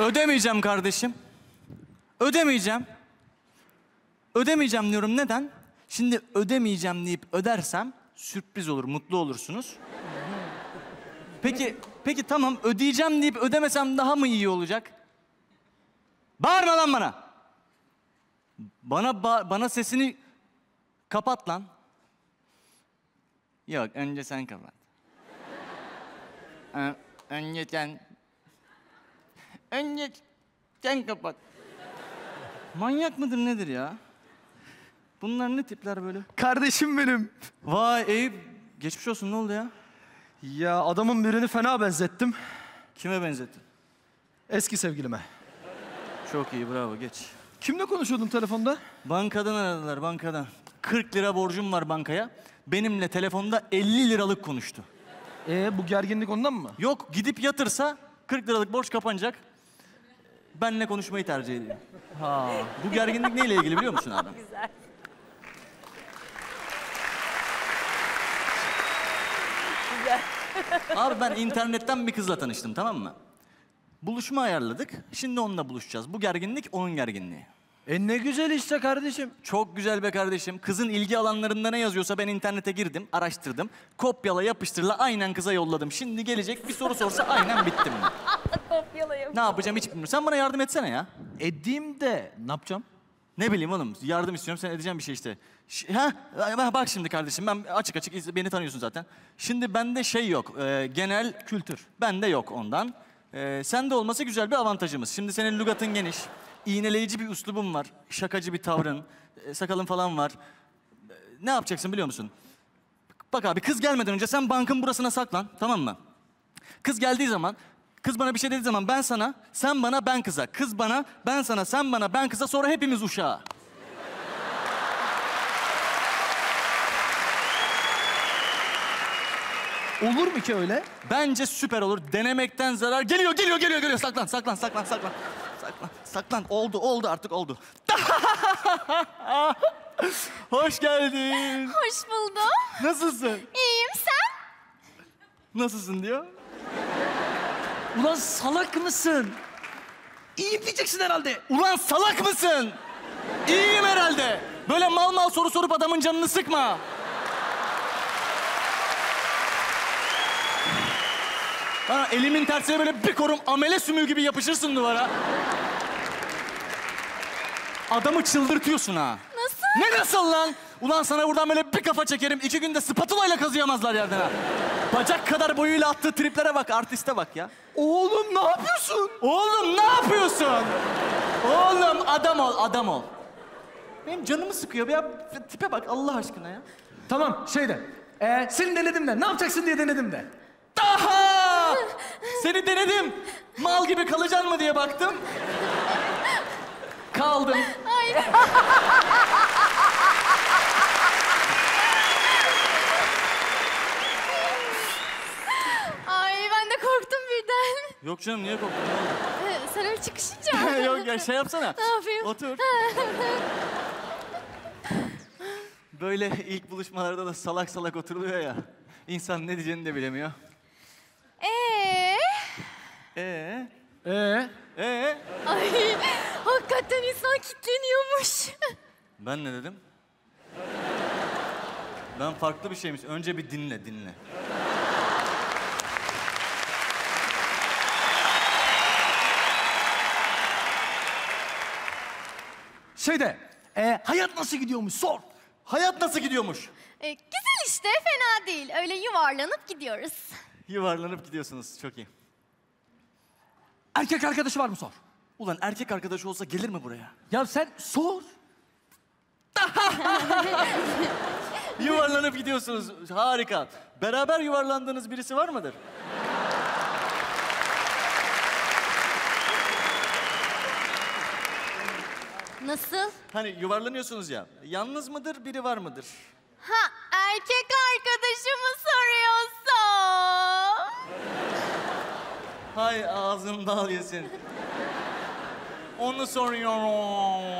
Ödemeyeceğim kardeşim. Ödemeyeceğim. Ödemeyeceğim diyorum. Neden? Şimdi ödemeyeceğim deyip ödersem sürpriz olur, mutlu olursunuz. Peki, peki tamam ödeyeceğim deyip ödemesem daha mı iyi olacak? Bağırma lan bana. Bana ba- bana sesini kapat lan. Yok, önce sen kapat. Ö- önce sen. Önce sen kapat. Manyak mıdır nedir ya? Bunlar ne tipler böyle? Kardeşim benim. Vay Eyüp, geçmiş olsun ne oldu ya? Ya adamın birini fena benzettim. Kime benzettin? Eski sevgilime. Çok iyi, bravo, geç. Kimle konuşuyordun telefonda? Bankadan aradılar, bankadan. 40 lira borcum var bankaya. Benimle telefonda 50 liralık konuştu. Ee bu gerginlik ondan mı? Yok, gidip yatırsa 40 liralık borç kapanacak. Benle konuşmayı tercih ediyor. Ha, bu gerginlik neyle ilgili biliyor musun abi? Güzel. Güzel. Abi ben internetten bir kızla tanıştım tamam mı? Buluşma ayarladık. Şimdi onunla buluşacağız. Bu gerginlik onun gerginliği. E ne güzel işte kardeşim. Çok güzel be kardeşim. Kızın ilgi alanlarında ne yazıyorsa ben internete girdim, araştırdım. Kopyala yapıştırla aynen kıza yolladım. Şimdi gelecek bir soru sorsa aynen bittim. Kopyalayayım. Ne yapacağım hiç bilmiyorum. Sen bana yardım etsene ya. Edeyim de ne yapacağım? Ne bileyim oğlum yardım istiyorum sen edeceğim bir şey işte. Ş- ha ha, bak şimdi kardeşim ben açık açık iz- beni tanıyorsun zaten. Şimdi bende şey yok e, genel kültür. Bende yok ondan. E, sende olması güzel bir avantajımız. Şimdi senin lügatın geniş. İğneleyici bir üslubun var. Şakacı bir tavrın. e, sakalın falan var. E, ne yapacaksın biliyor musun? Bak abi kız gelmeden önce sen bankın burasına saklan tamam mı? Kız geldiği zaman, kız bana bir şey dediği zaman ben sana, sen bana, ben kıza. Kız bana, ben sana, sen bana, ben kıza. Sonra hepimiz uşağa. Olur mu ki öyle? Bence süper olur. Denemekten zarar. Geliyor, geliyor, geliyor, geliyor. Saklan, saklan, saklan, saklan. Saklan, saklan. Oldu, oldu artık oldu. Hoş geldin. Hoş buldum. Nasılsın? İyiyim sen? Nasılsın diyor. Ulan salak mısın? İyiyim diyeceksin herhalde. Ulan salak mısın? İyiyim herhalde. Böyle mal mal soru sorup adamın canını sıkma. Ha, elimin tersine böyle bir korum amele sümüğü gibi yapışırsın duvara. Adamı çıldırtıyorsun ha. Nasıl? Ne nasıl lan? Ulan sana buradan böyle bir kafa çekerim. iki günde spatula ile kazıyamazlar yerden ha. Bacak kadar boyuyla attığı triplere bak, artiste bak ya. Oğlum ne yapıyorsun? Oğlum ne yapıyorsun? Oğlum adam ol, adam ol. Benim canımı sıkıyor ya. Tipe bak Allah aşkına ya. Tamam şeyde. Ee, seni denedim de. Ne yapacaksın diye denedim de. Daha! Seni denedim. Mal gibi kalacaksın mı diye baktım. Kaldım. Hayır. Ay ben de korktum birden. Yok canım niye korktun? Ee, Sen öyle çıkışınca. Yok ya şey yapsana. Ne yapayım? Otur. Böyle ilk buluşmalarda da salak salak oturuluyor ya. İnsan ne diyeceğini de bilemiyor. Ee? Ee? Ee? Ee? Ay hakikaten insan kitleniyormuş. Ben ne dedim? Ben farklı bir şeymiş. Önce bir dinle, dinle. Şeyde. Ee, hayat nasıl gidiyormuş sor. Hayat nasıl gidiyormuş? Ee, güzel işte fena değil. Öyle yuvarlanıp gidiyoruz. Yuvarlanıp gidiyorsunuz. Çok iyi. Erkek arkadaşı var mı sor. Ulan erkek arkadaşı olsa gelir mi buraya? Ya sen sor. Yuvarlanıp gidiyorsunuz. Harika. Beraber yuvarlandığınız birisi var mıdır? Nasıl? Hani yuvarlanıyorsunuz ya. Yalnız mıdır, biri var mıdır? Ha erkek arkadaşımı soruyorsa. Hay ağzın bal yesin. Onu soruyorum.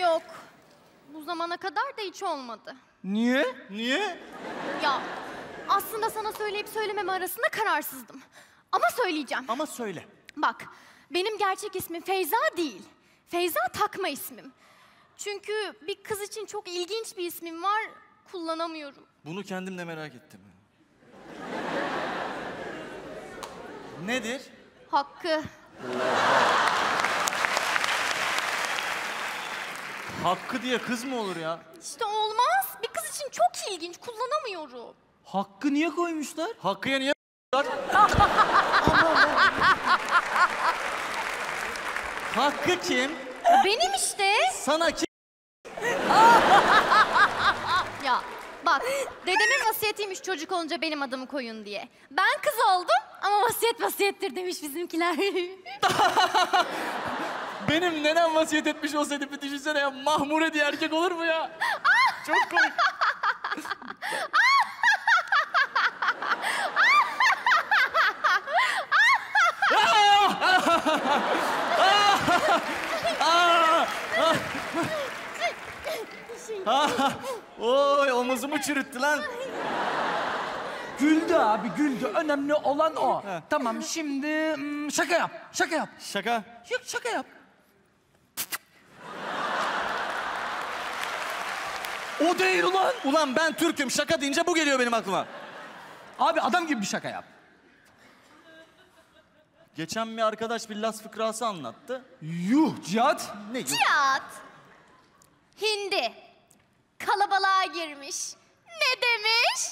Yok. Bu zamana kadar da hiç olmadı. Niye? Niye? Ya aslında sana söyleyip söylememe arasında kararsızdım. Ama söyleyeceğim. Ama söyle. Bak, benim gerçek ismim Feyza değil. Feyza takma ismim. Çünkü bir kız için çok ilginç bir ismim var, kullanamıyorum. Bunu kendim de merak ettim. Nedir? Hakkı. Hakkı diye kız mı olur ya? İşte olmaz. Bir kız için çok ilginç, kullanamıyorum. Hakkı niye koymuşlar? Hakkı'ya niye Hakkı kim? Benim işte. Sana kim? Ya bak, dedemin vasiyetiymiş çocuk olunca benim adımı koyun diye. Ben kız oldum ama vasiyet vasiyettir demiş bizimkiler. Benim nenem vasiyet etmiş olsaydı bir düşünsene ya. Mahmure diye erkek olur mu ya? Çok komik. Oy omuzumu çürüttü lan. Güldü abi güldü. Önemli olan o. Tamam şimdi hmm, şaka yap. Şaka yap. Şaka. Yok şaka yap. O değil ulan. Ulan ben Türk'üm. Şaka deyince bu geliyor benim aklıma. Abi adam gibi bir şaka yap. Geçen bir arkadaş bir Las fıkrası anlattı. Yuh Cihat. Ne? Cihat. Kalabalığa girmiş. Ne demiş?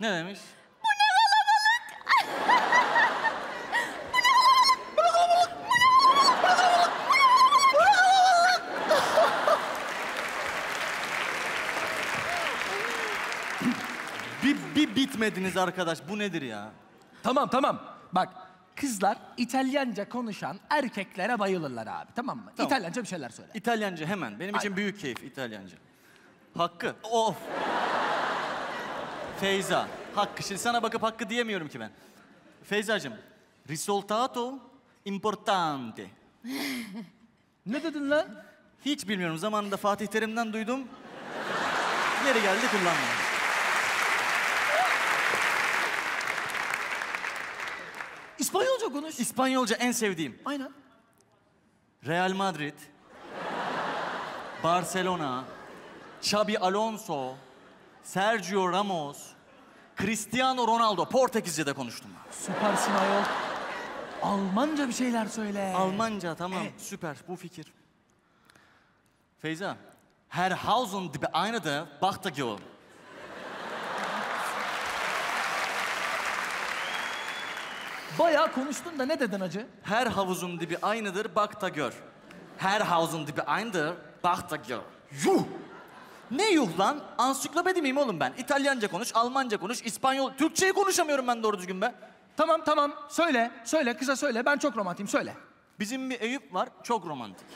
Ne demiş? Bu ne kalabalık? Bir, bir bitmediniz arkadaş. Bu nedir ya? Tamam tamam. Bak kızlar İtalyanca konuşan erkeklere bayılırlar abi tamam mı? Tamam. İtalyanca bir şeyler söyle. İtalyanca hemen. Benim için Aynen. büyük keyif İtalyanca. Hakkı. Of. Feyza. Hakkı. Şimdi sana bakıp hakkı diyemiyorum ki ben. Feyzacığım. Risultato importante. Ne dedin lan? Hiç bilmiyorum. Zamanında Fatih Terim'den duydum. Yeri geldi kullanmadım. İspanyolca konuş. İspanyolca en sevdiğim. Aynen. Real Madrid, Barcelona, Xabi Alonso, Sergio Ramos, Cristiano Ronaldo. Portekizce'de konuştum. Süpersin ayol. Almanca bir şeyler söyle. Almanca tamam Evet. süper bu fikir. Feyza, her Hausen dibi aynıdır, bak da gör. Bayağı konuştun da ne dedin acı? Her havuzun dibi aynıdır, bak da gör. Her havuzun dibi aynıdır, bak da gör. Yuh! Ne yuh lan? Ansiklopedi miyim oğlum ben? İtalyanca konuş, Almanca konuş, İspanyol... Türkçeyi konuşamıyorum ben doğru düzgün be. Tamam tamam söyle söyle kısa söyle ben çok romantiyim söyle. Bizim bir Eyüp var, çok romantik.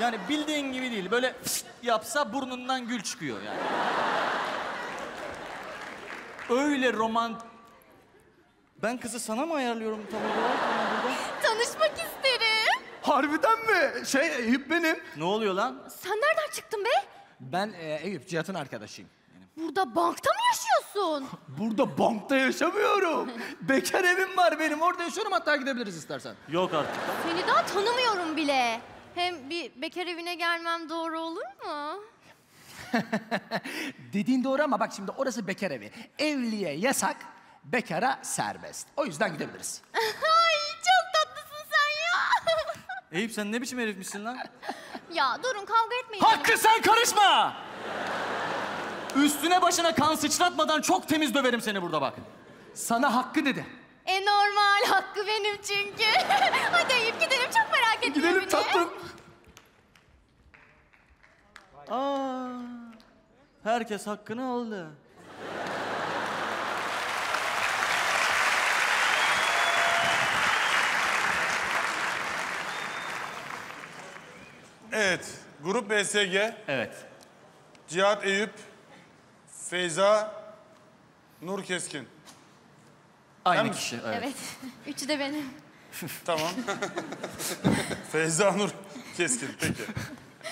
Yani bildiğin gibi değil, böyle fışt yapsa burnundan gül çıkıyor yani. Öyle romant... Ben kızı sana mı ayarlıyorum tam olarak burada? Tanışmak isterim. Harbiden mi? Şey Eyüp benim. Ne oluyor lan? Sen nereden çıktın be? Ben e, Eyüp Cihat'ın arkadaşıyım. Burada bankta mı yaşıyorsun? Burada bankta yaşamıyorum. Bekar evim var benim orada yaşıyorum hatta gidebiliriz istersen. Yok artık. Seni daha tanımıyorum bile. Hem bir bekar evine gelmem doğru olur mu? Dediğin doğru ama bak şimdi orası bekar evi. Evliye yasak, bekara serbest. O yüzden gidebiliriz. Ay çok tatlısın sen ya. Eyüp sen ne biçim herifmişsin lan? Ya durun kavga etmeyin. Hakkı sen karışma! Üstüne başına kan sıçratmadan çok temiz döverim seni burada bak. Sana hakkı dedi. E normal hakkı benim çünkü. Hadi Eyüp gidelim çok merak ettim Gidelim evini. tatlım. Aa, herkes hakkını aldı. Evet, Grup BSG, Evet. Cihat Eyüp, Feyza, Nur Keskin. Aynı Ben- kişi. Evet. Evet. Üçü de benim. Tamam. Feyza Nur Keskin, peki.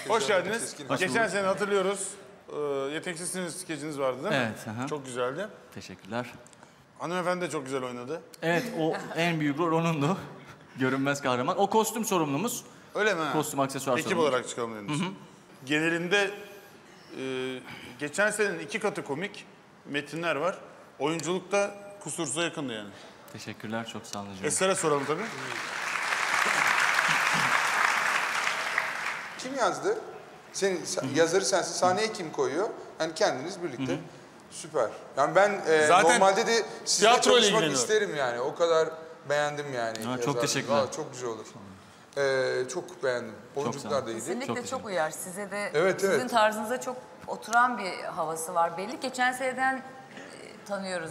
Hoş geldiniz. Keskin. Geçen sene hatırlıyoruz. Ee, yeteneksizsiniz skeciniz vardı değil mi? Evet, aha. Çok güzeldi. Teşekkürler. Hanımefendi de çok güzel oynadı. Evet o en büyük rol onundu. Görünmez kahraman. O kostüm sorumlumuz. Öyle mi? Kostüm aksesuar Ekip sorumlumuz. olarak çıkalım dediniz. Genelinde e, geçen senenin iki katı komik metinler var. Oyunculukta kusursuza yakındı yani. Teşekkürler çok sağ olun. hocam. Eser'e soralım tabii. Kim yazdı? Senin sa- yazarı sensin. Sahneye kim koyuyor? Yani kendiniz birlikte. Süper. Yani ben e, Zaten normalde de sizle tiyatro ile çalışmak isterim yani. O kadar beğendim yani. Ha, çok teşekkürler. Vallahi çok güzel olur. Ee, çok beğendim. olun. da iyiydi. Kesinlikle Çok çok, uyar. Size de Evet, sizin evet. tarzınıza çok oturan bir havası var belli. Geçen seneden e, tanıyoruz.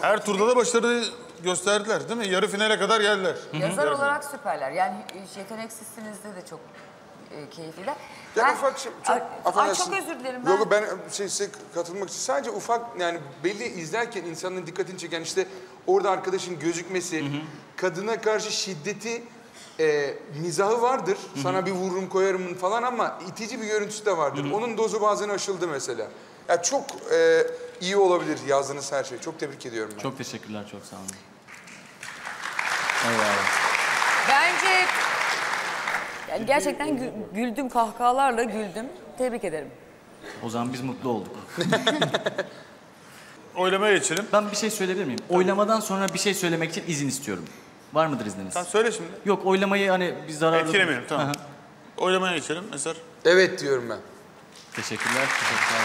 Her turda da başarı gösterdiler değil mi? Yarı finale kadar geldiler. Yazar olarak süperler. Yani e, yeteneksizsinizde de çok e, keyifliler. Ya Ben- ufak şey, çok, Ay, ay çok özür dilerim. Ben, Yok ben şey, size katılmak için sadece ufak yani belli izlerken insanın dikkatini çeken işte orada arkadaşın gözükmesi, kadına karşı şiddeti, e, mizahı vardır. Sana bir vururum koyarım falan ama itici bir görüntüsü de vardır. Onun dozu bazen aşıldı mesela. Ya çok e, iyi olabilir yazdığınız her şey. Çok tebrik ediyorum ben. Çok teşekkürler çok sağ olun. Eyvallah. Bence yani gerçekten gü- güldüm kahkahalarla güldüm. Tebrik ederim. O zaman biz mutlu olduk. Oylamaya geçelim. Ben bir şey söyleyebilir miyim? Oylamadan sonra bir şey söylemek için izin istiyorum. Var mıdır izniniz? Sen söyle şimdi. Yok oylamayı hani bir zararlı... Etkilemeyelim tamam. Aha. Oylamaya geçelim Eser. Evet diyorum ben. Teşekkürler. Teşekkürler.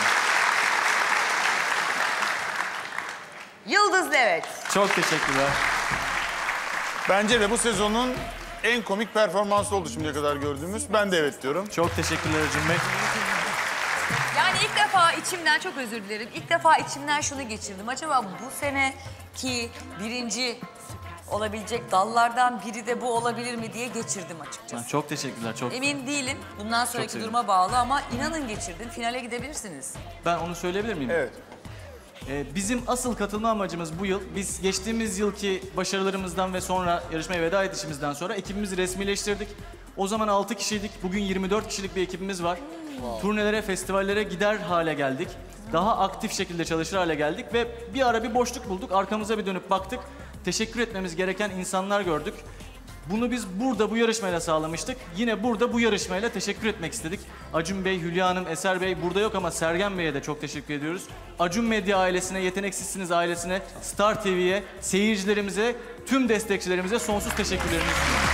Yıldız evet. Çok teşekkürler. Bence de bu sezonun en komik performansı oldu şimdiye kadar gördüğümüz. Ben de evet diyorum. Çok teşekkürler Acun Bey. Yani ilk defa içimden çok özür dilerim. İlk defa içimden şunu geçirdim. Acaba bu seneki birinci olabilecek dallardan biri de bu olabilir mi diye geçirdim açıkçası. Çok teşekkürler. Çok. Emin değilim. Bundan sonraki sevindim. duruma bağlı ama inanın geçirdim. Finale gidebilirsiniz. Ben onu söyleyebilir miyim? Evet. Ee, bizim asıl katılma amacımız bu yıl. Biz geçtiğimiz yılki başarılarımızdan ve sonra yarışmaya veda edişimizden sonra ekibimizi resmileştirdik. O zaman 6 kişiydik. Bugün 24 kişilik bir ekibimiz var. Turnelere, festivallere gider hale geldik. Daha aktif şekilde çalışır hale geldik ve bir ara bir boşluk bulduk. Arkamıza bir dönüp baktık. Teşekkür etmemiz gereken insanlar gördük. Bunu biz burada bu yarışmayla sağlamıştık. Yine burada bu yarışmayla teşekkür etmek istedik. Acun Bey, Hülya Hanım, Eser Bey burada yok ama Sergen Bey'e de çok teşekkür ediyoruz. Acun Medya ailesine, Yeteneksizsiniz ailesine, Star TV'ye, seyircilerimize, tüm destekçilerimize sonsuz teşekkürlerimizi sunuyorum.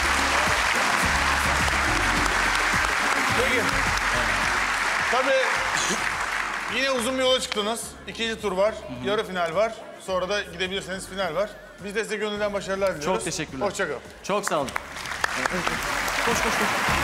Peki. Tabii yine uzun bir yola çıktınız. İkinci tur var, yarı final var. Sonra da gidebilirseniz final var. Biz de size gönülden başarılar diliyoruz. Çok teşekkürler. Hoşçakalın. Çok sağ olun. Koş koş koş.